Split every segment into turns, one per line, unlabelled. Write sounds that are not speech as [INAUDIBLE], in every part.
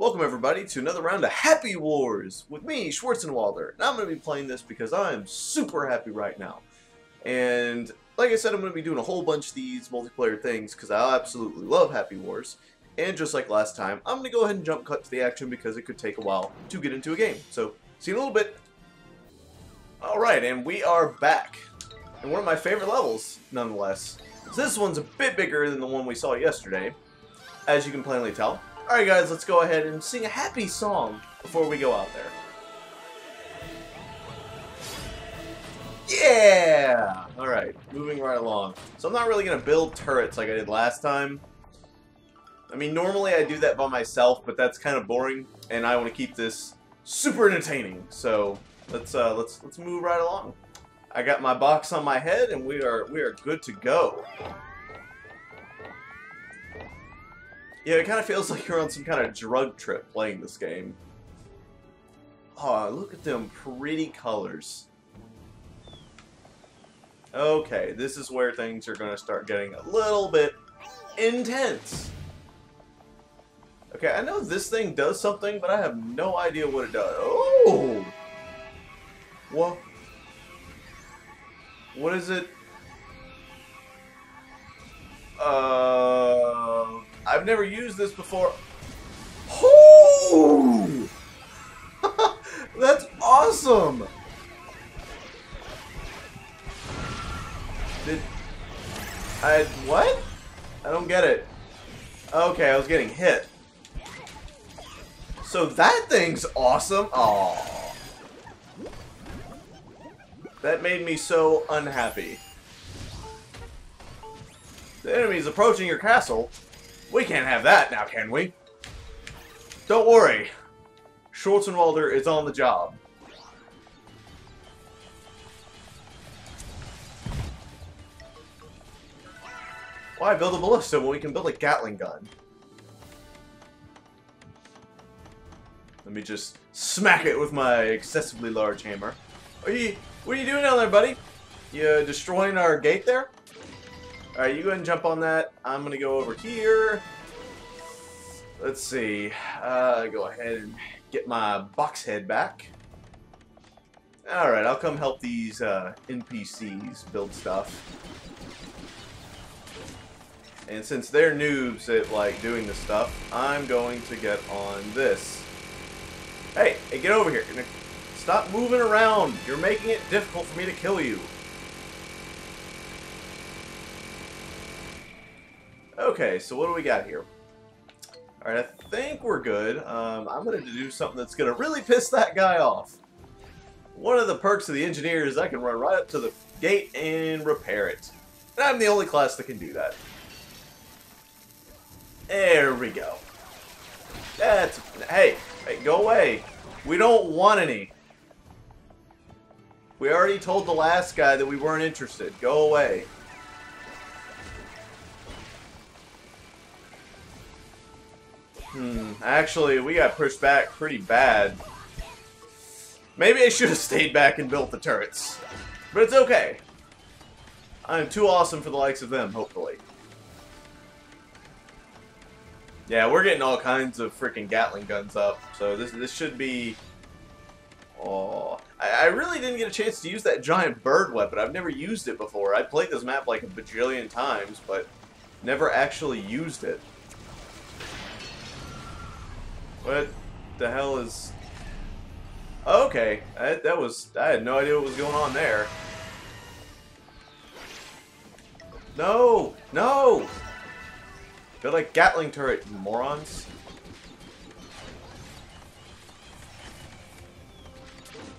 Welcome everybody to another round of Happy Wars with me, Shwartznwalder. And I'm going to be playing this because I am super happy right now. And like I said, I'm going to be doing a whole bunch of these multiplayer things because I absolutely love Happy Wars. And just like last time, I'm going to go ahead and jump cut to the action because it could take a while to get into a game. So, see you in a little bit. Alright, and we are back. And one of my favorite levels, nonetheless. So this one's a bit bigger than the one we saw yesterday, as you can plainly tell. Alright guys, let's go ahead and sing a happy song before we go out there. Yeah! Alright, moving right along. So I'm not really going to build turrets like I did last time. I mean, normally I do that by myself, but that's kind of boring, and I want to keep this super entertaining. So let's uh, let's let's move right along. I got my box on my head, and we are we are good to go. Yeah, it kind of feels [LAUGHS] like you're on some kind of drug trip playing this game. Oh, look at them pretty colors. Okay, this is where things are going to start getting a little bit intense. Okay, I know this thing does something, but I have no idea what it does. Oh! What? What is it? Uh... I've never used this before. Oh! [LAUGHS] That's awesome! Did I what? I don't get it. Okay, I was getting hit. So that thing's awesome. Oh, That made me so unhappy. The enemy's approaching your castle. We can't have that now, can we? Don't worry. Shwartznwalder is on the job. Why build a ballista when we can build a Gatling gun? Let me just smack it with my excessively large hammer. Are you, what are you doing down there, buddy? You destroying our gate there? Alright, you go ahead and jump on that. I'm going to go over here. Let's see. Uh, go ahead and get my box head back. Alright, I'll come help these uh, NPCs build stuff. And since they're noobs at like doing this stuff, I'm going to get on this. Hey, hey, get over here. Stop moving around. You're making it difficult for me to kill you. Okay, so what do we got here? Alright, I think we're good. Um, I'm going to do something that's going to really piss that guy off. One of the perks of the engineer is I can run right up to the gate and repair it. And I'm the only class that can do that. There we go. That's... Hey, hey, go away. We don't want any. We already told the last guy that we weren't interested. Go away. Hmm, actually, we got pushed back pretty bad. Maybe I should have stayed back and built the turrets. But it's okay. I'm too awesome for the likes of them, hopefully. Yeah, we're getting all kinds of freaking Gatling guns up, so this this should be... Oh, I, I really didn't get a chance to use that giant bird weapon. I've never used it before. I played this map like a bajillion times, but never actually used it. What the hell is... Okay, I, that was... I had no idea what was going on there. No! No! They're like Gatling turret morons.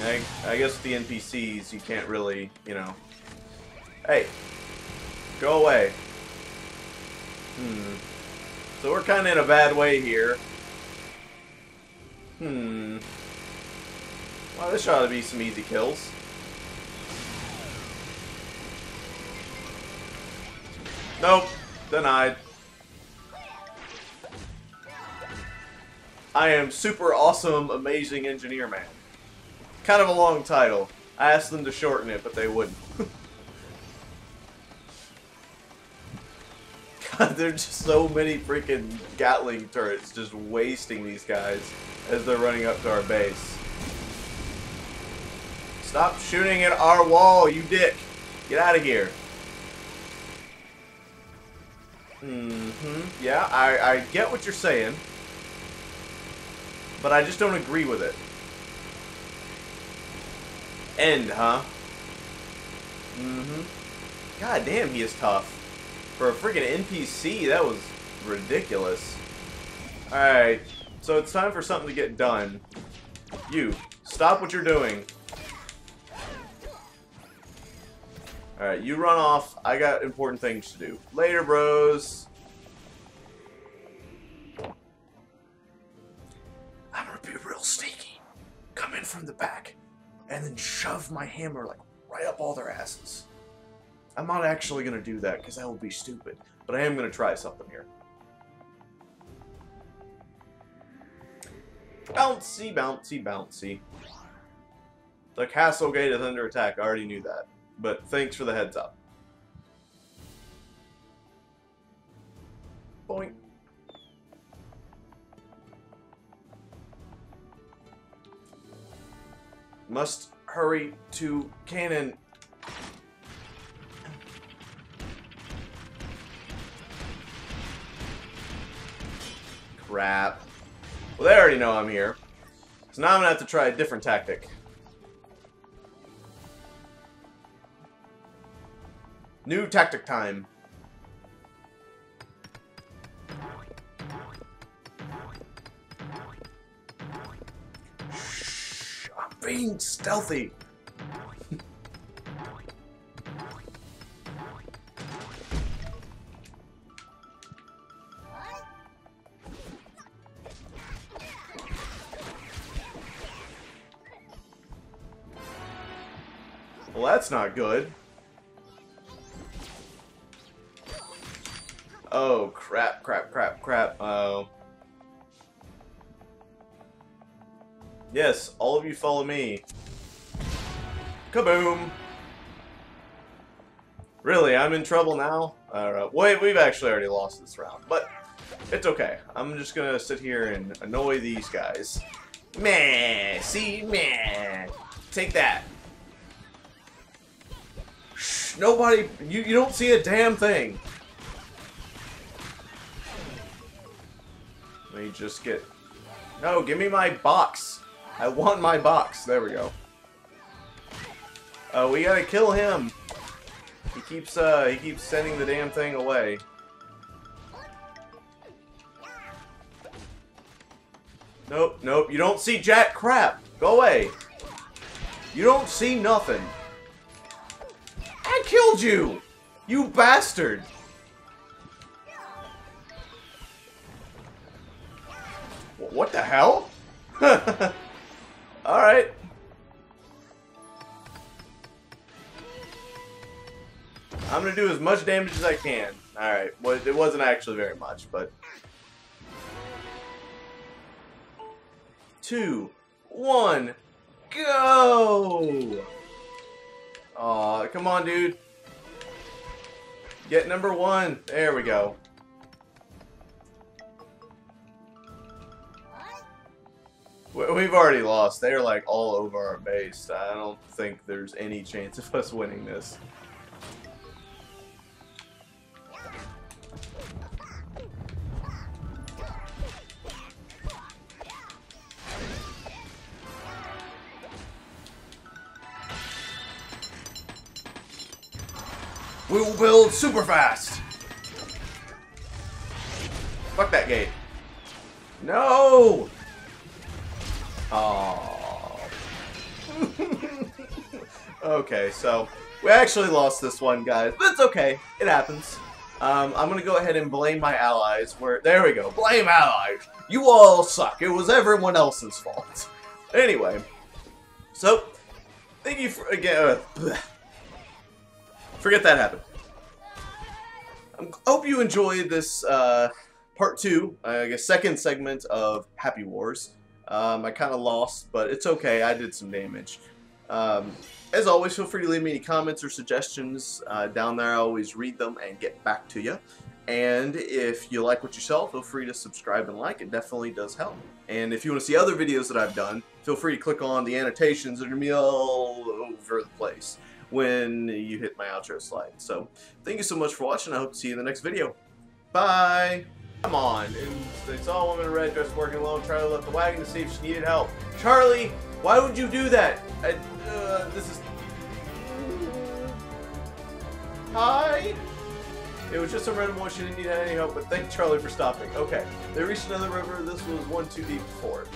I, I guess the NPCs, you can't really, you know... Hey! Go away. Hmm. So we're kind of in a bad way here. Hmm. Well, this ought to be some easy kills. Nope. Denied. I am super awesome, amazing engineer man. Kind of a long title. I asked them to shorten it, but they wouldn't. [LAUGHS] There's just so many freaking Gatling turrets just wasting these guys as they're running up to our base. Stop shooting at our wall, you dick! Get out of here. Mm-hmm. Yeah, I, I get what you're saying. But I just don't agree with it. End, huh? Mm-hmm. God damn, he is tough. For a freaking NPC, that was ridiculous. Alright, so it's time for something to get done. You, stop what you're doing. Alright, you run off. I got important things to do. Later, bros. I'm gonna be real sneaky. Come in from the back, and then shove my hammer, like, right up all their asses. I'm not actually gonna do that, because that would be stupid. But I am gonna try something here. Bouncy, bouncy, bouncy. The castle gate is under attack. I already knew that. But thanks for the heads up. Boink. Must hurry to cannon. Crap. Well, they already know I'm here. So now I'm to have to try a different tactic. New tactic time. Shh, I'm being stealthy. Well, that's not good. Oh, crap, crap, crap, crap. Oh. Yes, all of you follow me. Kaboom! Really, I'm in trouble now? Alright, wait, we've actually already lost this round, but it's okay. I'm just gonna sit here and annoy these guys. Meh, see, meh. Take that. Nobody, you, you don't see a damn thing. Let me just get... No, give me my box. I want my box. There we go. Oh, we gotta kill him. He keeps, uh, he keeps sending the damn thing away. Nope, nope. You don't see jack crap. Go away. You don't see nothing. Killed you! You bastard! What the hell? [LAUGHS] Alright. I'm gonna do as much damage as I can. Alright, well, it wasn't actually very much, but... Two, one, go! Aw, come on, dude. Get number one. There we go. We've already lost. They're like all over our base. I don't think there's any chance of us winning this. We will build super fast! Fuck that gate. No! Oh. [LAUGHS] okay, so we actually lost this one, guys, but it's okay. It happens. Um, I'm gonna go ahead and blame my allies. Where there we go. Blame allies. You all suck. It was everyone else's fault. Anyway, so thank you for again. Uh, forget that happened. I hope you enjoyed this uh, part two, I guess second segment of Happy Wars. Um, I kind of lost, but it's okay. I did some damage. Um, as always, feel free to leave me any comments or suggestions uh, down there. I always read them and get back to you. And if you like what you saw, feel free to subscribe and like. It definitely does help. And if you want to see other videos that I've done, feel free to click on the annotations. They're going to be all over the place when you hit my outro slide. So thank you so much for watching. I hope to see you in the next video. Bye! Come on. They saw a woman in a red dress working alone. Charlie left the wagon to see if she needed help. Charlie, why would you do that? I, uh, this is... Hi? It was just a random one. She didn't need any help, but thank Charlie for stopping. Okay. They reached another river. This was one too deep for it.